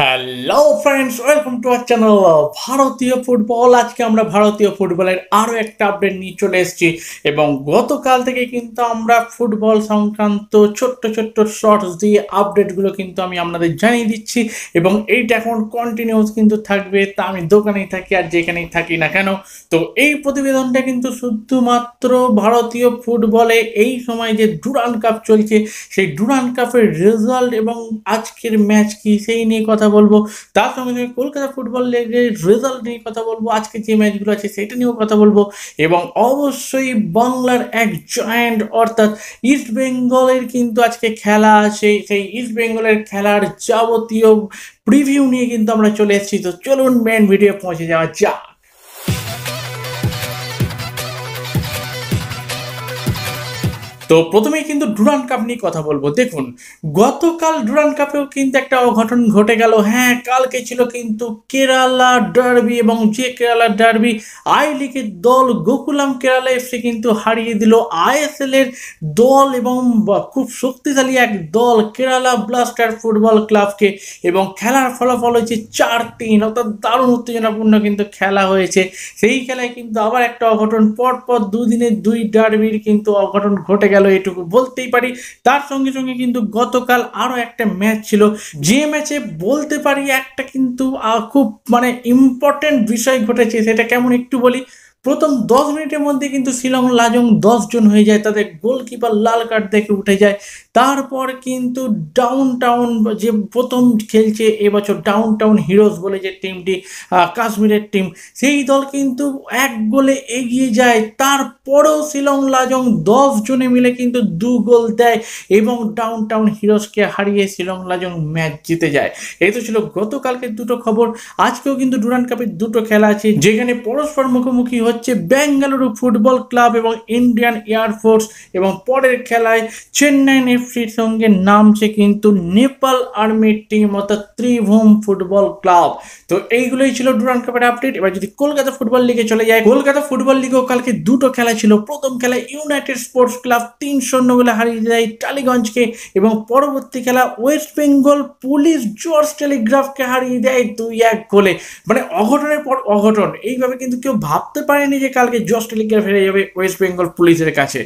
Hello friends welcome to our channel ভারতীয় football আজকে আমরা ভারতীয় ফুটবলের আরও একটা আপডেট নিয়ে চলে এসেছি এবং গতকাল থেকে কিন্তু আমরা ফুটবল সংক্রান্ত ছোট্ট ছোট্ট শর্টস দিয়ে আপডেটগুলো কিন্তু আমি আপনাদের জানিয়ে দিচ্ছি এবং এইটা এখন কন্টিনিউস কিন্তু থাকবে। তা আমি দোকানেই থাকি আর যেখানেই থাকি না কেন, তো এই প্রতিবেদনটা কিন্তু শুধুমাত্র ভারতীয় ফুটবলে এই সময় যে ডুরান কাপ চলছে, সেই ডুরান কাপের রেজাল্ট এবং আজকের ম্যাচ কি, সেই নিয়ে কথা বলব। তার সঙ্গে সঙ্গে কলকাতা ফুটবল লিগের রেজাল্ট নিয়ে কথা বলব। আজকে যে ম্যাচগুলো আছে সেটা নিয়েও কথা বলব। এবং অবশ্যই বাংলার এক জয়েন্ট অর্থাৎ ইস্ট বেঙ্গলের কিন্তু আজকে খেলা আছে। সেই ইস্ট বেঙ্গলের খেলার যাবতীয় প্রিভিউ নিয়ে কিন্তু আমরা চলে এসেছি। তো চলুন মেন ভিডিও পৌঁছে যাওয়া যাক। তো প্রথমেই কিন্তু ডুরান কাপ নিয়ে কথা বলব। দেখুন, গতকাল ডুরান কাপেও কিন্তু একটা অঘটন ঘটে গেল। হ্যাঁ কালকে ছিল কিন্তু কেরালা ডার্বি এবং যে কেরালা ডার্বি, আই লিগের দল গোকুলাম কেরালা এফসি কিন্তু হারিয়ে দিল। আইএসএল এর দল এবং খুব শক্তিশালী এক দল কেরালা ব্লাস্টার ফুটবল ক্লাবকে এবং খেলার ফলাফল হয়েছে চার তিন। অর্থাৎ দারুণ উত্তেজনাপূর্ণ কিন্তু খেলা হয়েছে। সেই খেলায় কিন্তু আবার একটা অঘটন। পরপর দুদিনের দুই ডার্বির কিন্তু অঘটন ঘটে গেল। এটুকু বলতেই পারি। তার সঙ্গে সঙ্গে কিন্তু গতকাল আরও একটা ম্যাচ ছিল। যে ম্যাচে বলতে পারি একটা কিন্তু খুব মানে ইম্পর্টেন্ট বিষয় ঘটেছে, সেটা কেমন একটু বলি। প্রথম দশ মিনিটের মধ্যে কিন্তু শিলং লাজং জন হয়ে যায়, তাদের গোলকিপার লাল কার্ড দেখে উঠে যায়। তারপর কিন্তু ডাউন টাউন যে প্রথম খেলছে এবছর ডাউন টাউন হিরোজ বলে যে টিমটি কাশ্মীরের টিম সেই দল কিন্তু এক গোলে এগিয়ে যায়। তারপরেও শিলং লাজং দশ জনে মিলে কিন্তু দু গোল দেয় এবং ডাউন টাউন হিরোজকে হারিয়ে শিলং লাজং ম্যাচ জিতে যায়। এই তো ছিল গতকালকে দুটো খবর। আজকেও কিন্তু ডুরান কাপের দুটো খেলা আছে, যেখানে পরস্পর মুখোমুখি হচ্ছে বেঙ্গালুরু ফুটবল ক্লাব এবং ইন্ডিয়ান এয়ারফোর্স এবং পরের খেলায় চেন্নাই এফসির সঙ্গে নামছে কিন্তু নেপাল আর্মির টিম, অর্থাৎ ত্রিভুম ফুটবল ক্লাব। তো এইগুলোই ছিল ডুরান কাপের আপডেট। এবার যদি কলকাতা ফুটবল লিগে চলে যায় কলকাতা ফুটবল লিগেও কালকে দুটো খেলা ছিল। প্রথম খেলায় ইউনাইটেড স্পোর্টস ক্লাব তিন শূন্য বলে হারিয়ে দেয় টালিগঞ্জকে এবং পরবর্তী খেলা ওয়েস্ট বেঙ্গল পুলিশ জর্জ টেলিগ্রাফকে হারিয়ে দেয় দুই এক গোলে। মানে অঘটনের পর অঘটন। এইভাবে কিন্তু কেউ ভাবতে পারেনি যে কালকে জর্জ টেলিগ্রাফ হেরে যাবে ওয়েস্ট বেঙ্গল পুলিশের কাছে।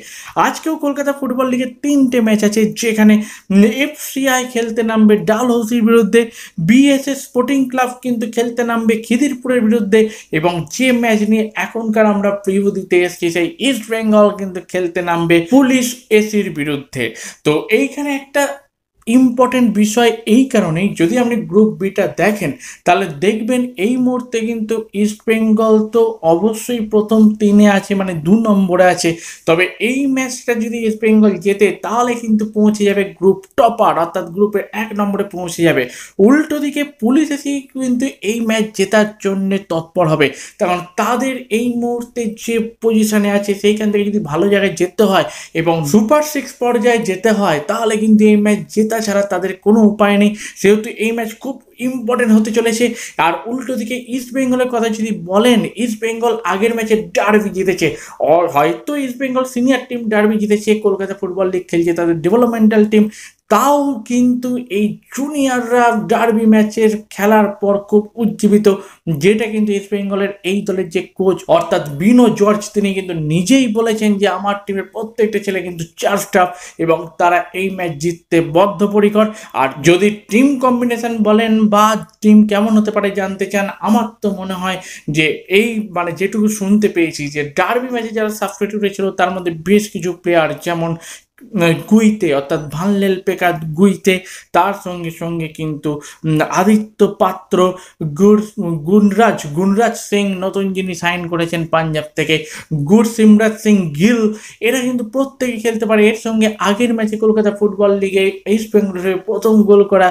আজকেও কলকাতা ফুটবল লিগের তিনটে ম্যাচ আছে, যেখানে এফসিআই খেলতে নামবে ডালহৌসির বিরুদ্ধে বিএসএস স্পোর্টিং ক্লাব কিন্তু খেলতে নামবে খিদিরপুরের বিরুদ্ধে, এবং যে ম্যাচ নিয়ে এখনকার আমরা প্রিভিউ দিতে এসেছি, সেই ইস্ট বেঙ্গল কিন্তু খেলতে নামবে পুলিশ এসির বিরুদ্ধে। তো এইখানে একটা ইম্পর্টেন্ট বিষয় এই কারণেই যদি আপনি গ্রুপ বিটা দেখেন, তাহলে দেখবেন এই মুহূর্তে কিন্তু ইস্ট বেঙ্গল তো অবশ্যই প্রথম তিনে আছে মানে দু নম্বরে আছে। তবে এই ম্যাচটা যদি ইস্ট বেঙ্গল জেতে, তাহলে কিন্তু পৌঁছে যাবে গ্রুপ টপার অর্থাৎ গ্রুপের এক নম্বরে পৌঁছে যাবে। উল্টো দিকে পুলিশ এসে কিন্তু এই ম্যাচ জেতার জন্য তৎপর হবে। কারণ তাদের এই মুহূর্তে যে পজিশনে আছে, সেইখান থেকে যদি ভালো জায়গায় যেতে হয় এবং সুপার সিক্স পর্যায়ে যেতে হয়, তাহলে কিন্তু এই ম্যাচ জেতা ছাড়া তাদের কোনো উপায় নেই। সেহেতু এই ম্যাচ খুব ইম্পর্টেন্ট হতে চলেছে। আর উল্টো দিকে ইস্ট বেঙ্গলের কথা যদি বলেন ইস্ট বেঙ্গল আগের ম্যাচে ডার্বি জিতেছে। হয়তো East Bengal senior team derby জিতেছে। কলকাতা ফুটবল লিগ খেলছে তাদের ডেভেলপমেন্টাল টিম তাও কিন্তু এই জুনিয়ররা ডার্বি ম্যাচের খেলার পর খুব উজ্জীবিত, যেটা কিন্তু ইস্ট বেঙ্গলের এই দলের যে কোচ অর্থাৎ বিনো জর্জ, তিনি কিন্তু নিজেই বলেছেন যে আমার টিমের প্রত্যেকটা ছেলে কিন্তু চার স্টাফ এবং তারা এই ম্যাচ জিততে বদ্ধপরিকর। আর যদি টিম কম্বিনেশন বলেন বা টিম কেমন হতে পারে জানতে চান, আমার তো মনে হয় যে এই মানে যেটুকু শুনতে পেয়েছি যে ডার্বি ম্যাচে যারা সাবস্টিটিউট ছিল তার মধ্যে বেশ কিছু প্লেয়ার যেমন গুইতে, অর্থাৎ ভানলেল পেকা গুইতে, তার সঙ্গে সঙ্গে কিন্তু আদিত্য পাত্র গুনরাজ গুনরাজ সিং নতুন যিনি সাইন করেছেন পাঞ্জাব থেকে গুর সিমরাজ সিং গিল, এরা কিন্তু প্রত্যেকে খেলতে পারে। এর সঙ্গে আগের ম্যাচে কলকাতা ফুটবল লিগে ইস্ট বেঙ্গলের প্রথম গোল করা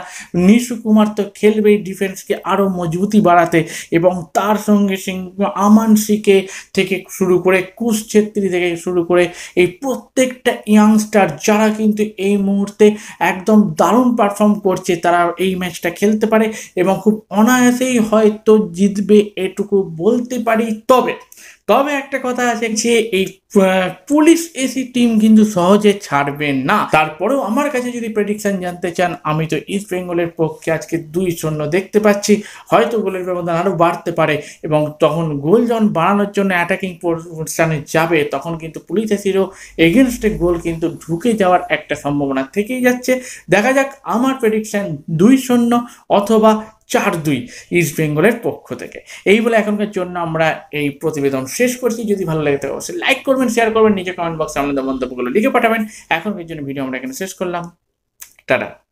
নিশু কুমার তো খেলবেই ডিফেন্সকে আরও মজবুতি বাড়াতে এবং তার সঙ্গে সিং, আমান সিকে থেকে শুরু করে কুশ ছেত্রী থেকে শুরু করে এই প্রত্যেকটা ইয়াংস্টার ক্রিকেটার যারা কিন্তু এই মুহূর্তে একদম দারুণ পারফর্ম করছে, তারা এই ম্যাচটা খেলতে পারে এবং খুব অনায়াসেই হয়তো জিতবে এটুকু বলতে পারি। তবে তবে একটা কথা আছে যে এই পুলিশ এসি টিম কিন্তু সহজে ছাড়বে না। তারপরেও আমার কাছে যদি প্রেডিকশন জানতে চান, আমি তো ইস্ট বেঙ্গলের পক্ষে আজকে দুই শূন্য দেখতে পাচ্ছি। হয়তো গোলের ব্যবধান আরও বাড়তে পারে এবং তখন গোল যখন বাড়ানোর জন্য অ্যাটাকিং পোর্শনে যাবে, তখন কিন্তু পুলিশ এসিরও এগেনস্টে গোল কিন্তু ঢুকে যাওয়ার একটা সম্ভাবনা থেকেই যাচ্ছে। দেখা যাক, আমার প্রেডিকশন দুই শূন্য অথবা চার দুই ইস্ট বেঙ্গলের পক্ষ থেকে। এই বলে এখনকার জন্য আমরা এই প্রতিবেদন শেষ করছি। যদি ভালো লাগে তাহলে অবশ্যই লাইক করবেন শেয়ার করবেন, নিচে কমেন্ট বক্সে আপনাদের মন্তব্যগুলো লিখে পাঠাবেন। এখনকার জন্য ভিডিও আমরা এখানে শেষ করলাম। টাটা।